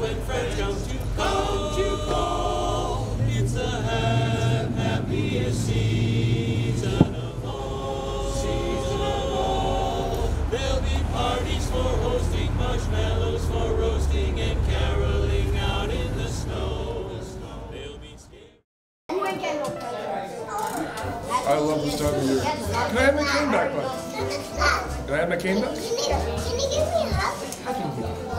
when friends come to call, to call. It's the ha happiest season of all. Season of all. There'll be parties for hosting, marshmallows for roasting, and caroling out in the snow. They'll be I love this time of year. Can I have my cane back, bud? Can I have my cane back? Can you give me a hug? I can give you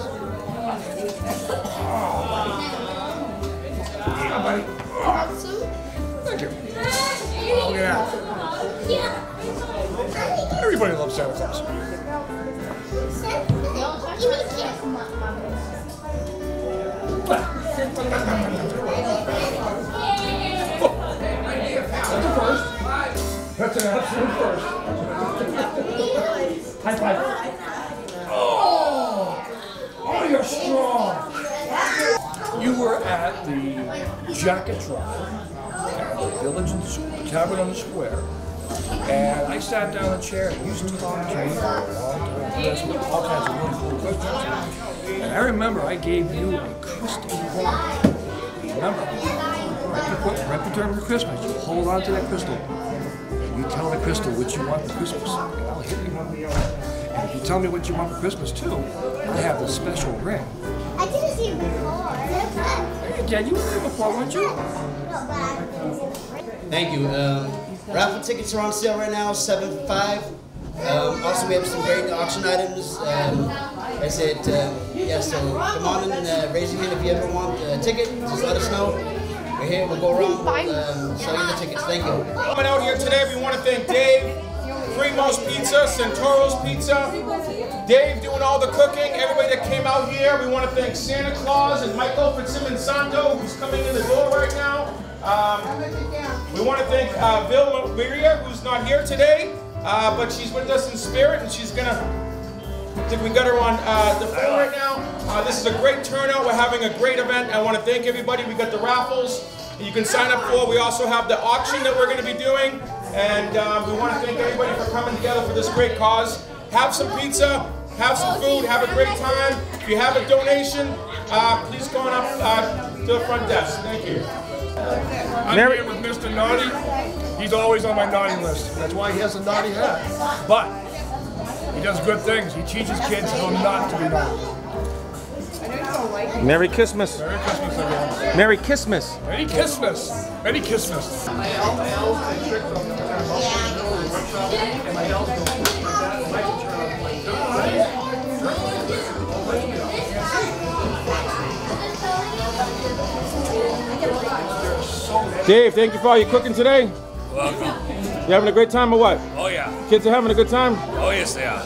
yeah, buddy. Everybody loves Santa Claus. That's an absolute first. High five. Oh! Oh, you're strong. You were at the jacket drop at the village in the tavern on the square. And I sat down in a chair and you used to talk to me for a long time. You all kinds of really cool questions. And I remember I gave you a crystal ball. Remember, right before, right Christmas, you hold on to that crystal. And you tell the crystal what you want for Christmas. And I'll hit you. And if you tell me what you want for Christmas too, I have this special ring. I didn't see it before. Hey, Dad, you were there before, weren't you? Thank you. Um, raffle tickets are on sale right now, seven five. Um, also, we have some great auction items. Um, I said, uh, yeah. So come on and uh, raise your hand if you ever want a ticket. Just let us know. We're here. We'll go around. Um, sell you the tickets. Thank you. Coming out here today, we want to thank Dave, Primo's Pizza, Santoro's Pizza, Dave doing all the cooking, everybody that came out here. We want to thank Santa Claus and Michael Fitzsimmons Santo, who's coming in the door right now. Um, we want to thank uh, Bill Maria, who's not here today, uh, but she's with us in spirit, and she's gonna. I think we got her on uh, the phone right now. Uh, this is a great turnout. We're having a great event. I want to thank everybody. We got the raffles you can sign up for. We also have the auction that we're going to be doing. And um, we want to thank everybody for coming together for this great cause. Have some pizza, have some food, have a great time. If you have a donation, uh, please go on up uh, to the front desk. Thank you. I'm here with Mr. Naughty. He's always on my naughty list. That's why he has a naughty hat. But he does good things. He teaches kids how not to be naughty. Merry Christmas. Merry Christmas, everyone. Merry Christmas. Merry Christmas. Merry Christmas. Dave, thank you for all your cooking today. Welcome. You having a great time or what? Oh yeah. Kids are having a good time? Oh yes they are.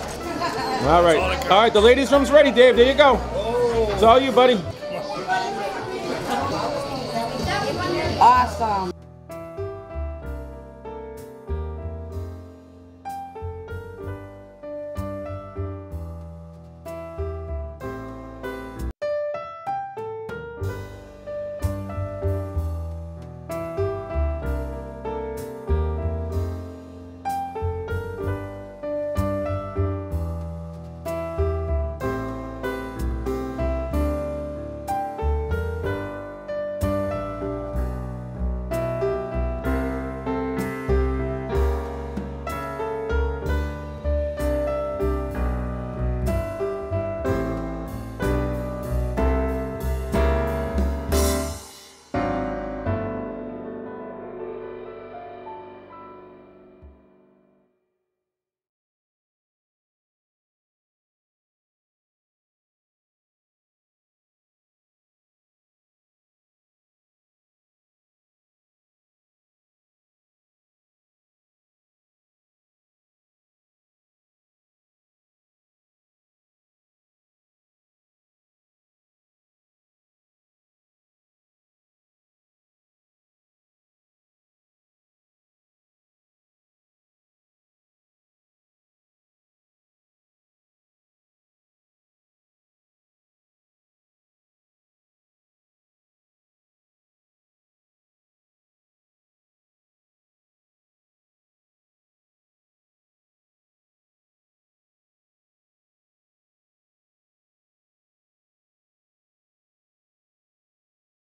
All right. All, all right, the ladies' room's ready, Dave. There you go. Oh. It's all you, buddy. Awesome.